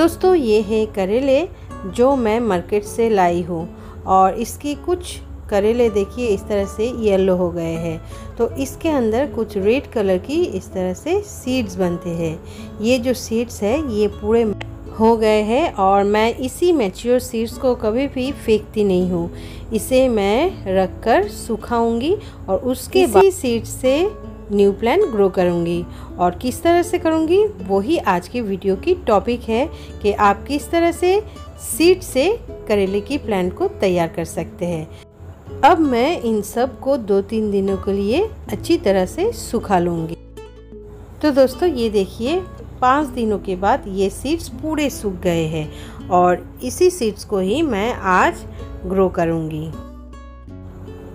दोस्तों ये है करेले जो मैं मार्केट से लाई हूँ और इसकी कुछ करेले देखिए इस तरह से येलो हो गए हैं। तो इसके अंदर कुछ रेड कलर की इस तरह से सीड्स बनते हैं। ये जो सीड्स है ये पूरे हो गए हैं और मैं इसी मैच्योर सीड्स को कभी भी फेंकती नहीं हूँ। इसे मैं रख कर सुखाऊँगी और उसके बाद सीड्स से न्यू प्लान ग्रो करूँगी। और किस तरह से करूँगी, वही आज की वीडियो की टॉपिक है कि आप किस तरह से सीड से करेले की प्लांट को तैयार कर सकते हैं। अब मैं इन सबको दो तीन दिनों के लिए अच्छी तरह से सुखा लूँगी। तो दोस्तों, ये देखिए, पाँच दिनों के बाद ये सीड्स पूरे सूख गए हैं और इसी सीड्स को ही मैं आज ग्रो करूँगी।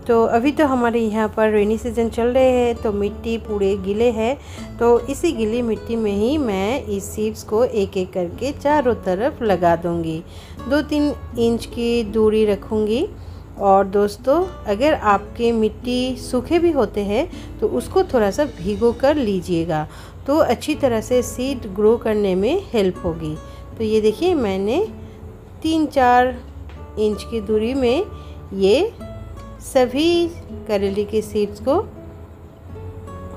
तो अभी तो हमारे यहाँ पर रेनी सीज़न चल रहे हैं तो मिट्टी पूरे गीले हैं। तो इसी गीली मिट्टी में ही मैं इस सीड्स को एक एक करके चारों तरफ़ लगा दूँगी। दो तीन इंच की दूरी रखूँगी। और दोस्तों, अगर आपके मिट्टी सूखे भी होते हैं तो उसको थोड़ा सा भिगो कर लीजिएगा। तो अच्छी तरह से सीड ग्रो करने में हेल्प होगी। तो ये देखिए, मैंने तीन चार इंच की दूरी में ये सभी करेले के सीड्स को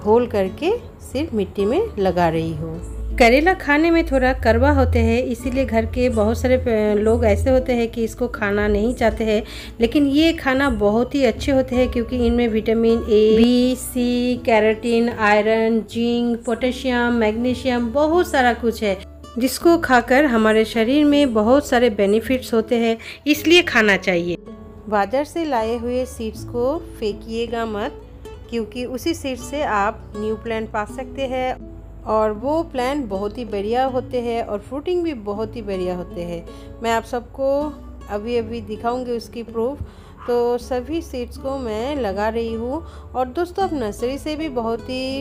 होल करके सिर्फ़ मिट्टी में लगा रही हूँ। करेला खाने में थोड़ा करवा होते हैं, इसीलिए घर के बहुत सारे लोग ऐसे होते हैं कि इसको खाना नहीं चाहते हैं। लेकिन ये खाना बहुत ही अच्छे होते हैं क्योंकि इनमें vitamin A B C carotene iron zinc potassium magnesium बहुत सारा कुछ है, जिसको खाकर हमारे शरीर में बहुत सारे बेनिफिट्स होते हैं, इसलिए खाना चाहिए। बाज़ार से लाए हुए सीड्स को फेंकिएगा मत, क्योंकि उसी सीड से आप न्यू प्लांट पा सकते हैं। और वो प्लान बहुत ही बढ़िया होते हैं और फ्रूटिंग भी बहुत ही बढ़िया होते हैं। मैं आप सबको अभी अभी दिखाऊँगी उसकी प्रूफ। तो सभी सीड्स को मैं लगा रही हूँ। और दोस्तों, आप नर्सरी से भी बहुत ही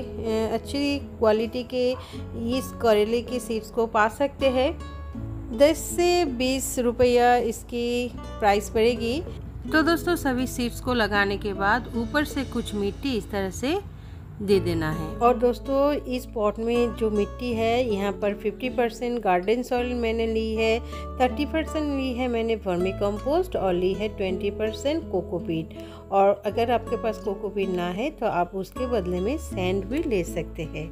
अच्छी क्वालिटी के इस करेले की सीड्स को पा सकते हैं। दस से बीस रुपया इसकी प्राइस पड़ेगी। तो दोस्तों, सभी सीड्स को लगाने के बाद ऊपर से कुछ मिट्टी इस तरह से दे देना है। और दोस्तों, इस पॉट में जो मिट्टी है, यहाँ पर 50 परसेंट गार्डन सॉइल मैंने ली है 30 परसेंट ली है मैंने वर्मी कंपोस्ट और ली है 20 परसेंट कोकोपीट। और अगर आपके पास कोकोपीट ना है तो आप उसके बदले में सैंड भी ले सकते हैं।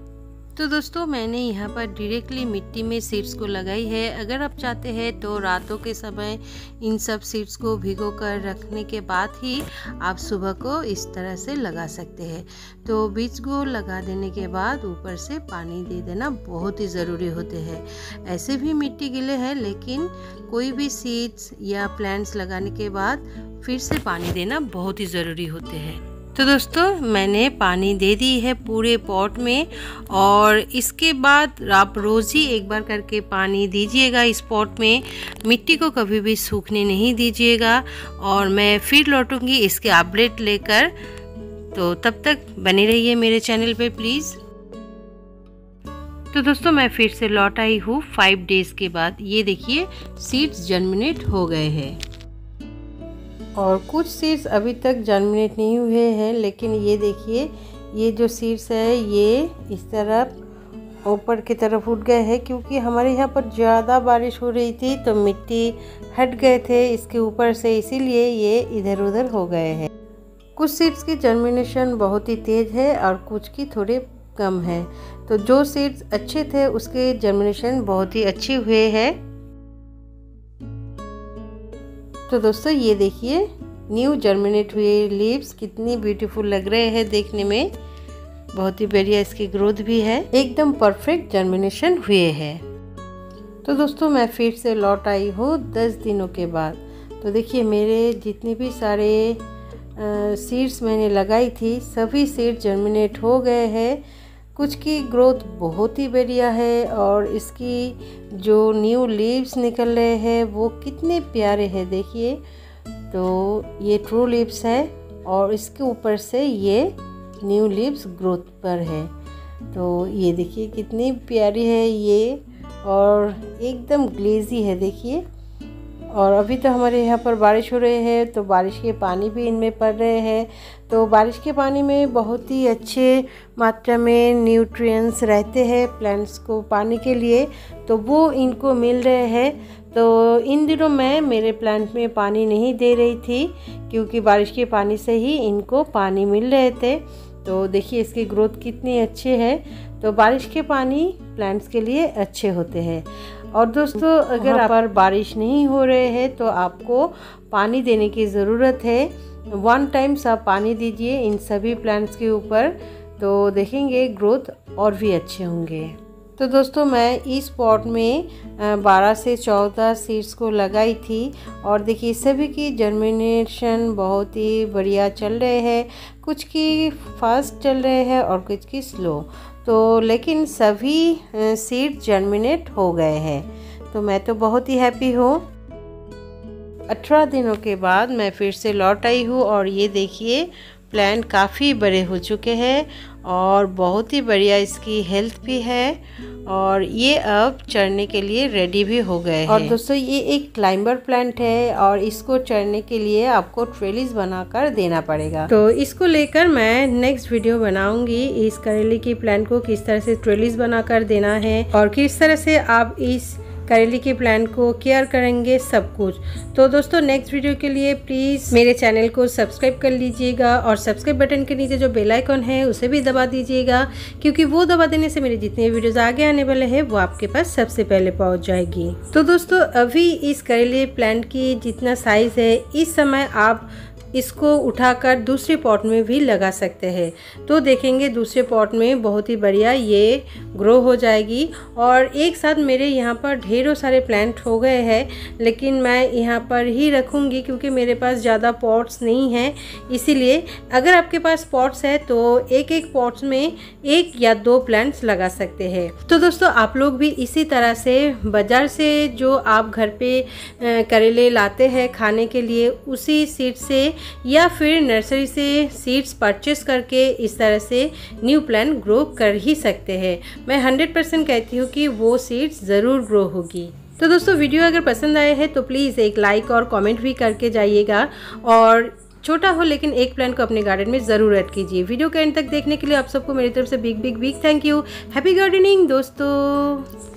तो दोस्तों, मैंने यहाँ पर डायरेक्टली मिट्टी में सीड्स को लगाई है। अगर आप चाहते हैं तो रातों के समय इन सब सीड्स को भिगो कर रखने के बाद ही आप सुबह को इस तरह से लगा सकते हैं। तो बीज को लगा देने के बाद ऊपर से पानी दे देना बहुत ही ज़रूरी होते हैं। ऐसे भी मिट्टी गिले हैं, लेकिन कोई भी सीड्स या प्लांट्स लगाने के बाद फिर से पानी देना बहुत ही ज़रूरी होते हैं। तो दोस्तों, मैंने पानी दे दी है पूरे पॉट में और इसके बाद आप रोज़ ही एक बार करके पानी दीजिएगा इस पॉट में। मिट्टी को कभी भी सूखने नहीं दीजिएगा और मैं फिर लौटूँगी इसके अपडेट लेकर। तो तब तक बने रहिए मेरे चैनल पे, प्लीज़। तो दोस्तों, मैं फिर से लौट आई हूँ। फाइव डेज़ के बाद, ये देखिए, सीड्स जर्मिनेट हो गए हैं। और कुछ सीड्स अभी तक जर्मिनेट नहीं हुए हैं, लेकिन ये देखिए, ये जो सीड्स है, ये इस तरफ़ ऊपर की तरफ़ उठ गए हैं, क्योंकि हमारे यहाँ पर ज़्यादा बारिश हो रही थी तो मिट्टी हट गए थे, इसके ऊपर से इसीलिए ये इधर उधर हो गए हैं। कुछ सीड्स की जर्मिनेशन बहुत ही तेज़ है और कुछ की थोड़े कम है। तो जो सीड्स अच्छे थे, उसके जर्मिनेशन बहुत ही अच्छे हुए हैं। तो दोस्तों, ये देखिए न्यू जर्मिनेट हुए लीव्स कितनी ब्यूटीफुल लग रहे हैं देखने में। बहुत ही बढ़िया इसकी ग्रोथ भी है। एकदम परफेक्ट जर्मिनेशन हुए हैं। तो दोस्तों, मैं फिर से लौट आई हूँ दस दिनों के बाद। तो देखिए, मेरे जितने भी सारे सीड्स मैंने लगाई थी, सभी सीड्स जर्मिनेट हो गए हैं। कुछ की ग्रोथ बहुत ही बढ़िया है और इसकी जो न्यू लीव्स निकल रहे हैं वो कितने प्यारे हैं देखिए। तो ये ट्रू लीव्स है और इसके ऊपर से ये न्यू लीव्स ग्रोथ पर है। तो ये देखिए कितनी प्यारी है ये और एकदम ग्लेजी है देखिए। और अभी तो हमारे यहाँ पर बारिश हो रही है तो बारिश के पानी भी इनमें पड़ रहे हैं। तो बारिश के पानी में बहुत ही अच्छे मात्रा में न्यूट्रिएंट्स रहते हैं प्लांट्स को पानी के लिए तो वो इनको मिल रहे हैं। तो इन दिनों मैं मेरे प्लांट में पानी नहीं दे रही थी, क्योंकि बारिश के पानी से ही इनको पानी मिल रहे थे। तो देखिए इसकी ग्रोथ कितनी अच्छी है। तो बारिश के पानी प्लांट्स के लिए अच्छे होते हैं। और दोस्तों अगर आप पर बारिश नहीं हो रहे हैं तो आपको पानी देने की ज़रूरत है। वन टाइम्स आप पानी दीजिए इन सभी प्लांट्स के ऊपर तो देखेंगे ग्रोथ और भी अच्छे होंगे। तो दोस्तों, मैं इस पॉट में 12 से 14 सीड्स को लगाई थी और देखिए, सभी की जर्मिनेशन बहुत ही बढ़िया चल रहे हैं। कुछ की फास्ट चल रहे हैं और कुछ की स्लो तो लेकिन सभी सीड जर्मिनेट हो गए हैं। तो मैं तो बहुत ही हैप्पी हूँ। अठारह दिनों के बाद मैं फिर से लौट आई हूँ और ये देखिए प्लांट काफ़ी बड़े हो चुके हैं और बहुत ही बढ़िया इसकी हेल्थ भी है और ये अब चढ़ने के लिए रेडी भी हो गए हैं। और दोस्तों ये एक क्लाइंबर प्लांट है और इसको चढ़ने के लिए आपको ट्रेलिस बनाकर देना पड़ेगा। तो इसको लेकर मैं नेक्स्ट वीडियो बनाऊँगी इस करेले की प्लांट को किस तरह से ट्रेलिस बनाकर देना है और किस तरह से आप इस करेली के प्लान को केयर करेंगे सब कुछ। तो दोस्तों नेक्स्ट वीडियो के लिए प्लीज़ मेरे चैनल को सब्सक्राइब कर लीजिएगा और सब्सक्राइब बटन के नीचे जो बेल आइकन है, उसे भी दबा दीजिएगा, क्योंकि वो दबा देने से मेरे जितने वीडियोज़ आगे आने वाले हैं, वो आपके पास सबसे पहले पहुँच जाएगी। तो दोस्तों, अभी इस करेले प्लांट की जितना साइज़ है, इस समय आप इसको उठाकर दूसरे पॉट में भी लगा सकते हैं। तो देखेंगे दूसरे पॉट में बहुत ही बढ़िया ये ग्रो हो जाएगी। और एक साथ मेरे यहाँ पर ढेरों सारे प्लांट हो गए हैं, लेकिन मैं यहाँ पर ही रखूँगी क्योंकि मेरे पास ज़्यादा पॉट्स नहीं हैं। इसीलिए अगर आपके पास पॉट्स है तो एक एक पॉट्स में एक या दो प्लांट्स लगा सकते हैं। तो दोस्तों, आप लोग भी इसी तरह से बाज़ार से जो आप घर पे करेले लाते हैं खाने के लिए, उसी सीड से या फिर नर्सरी से सीड्स परचेस करके इस तरह से न्यू प्लान ग्रो कर ही सकते हैं। मैं हंड्रेड परसेंट कहती हूँ कि वो सीड्स ज़रूर ग्रो होगी। तो दोस्तों, वीडियो अगर पसंद आए हैं तो प्लीज़ एक लाइक और कमेंट भी करके जाइएगा और छोटा हो लेकिन एक प्लांट को अपने गार्डन में ज़रूर ऐड कीजिए। वीडियो के एंड तक देखने के लिए आप सबको मेरी तरफ़ से big big big thank you. Happy gardening दोस्तों।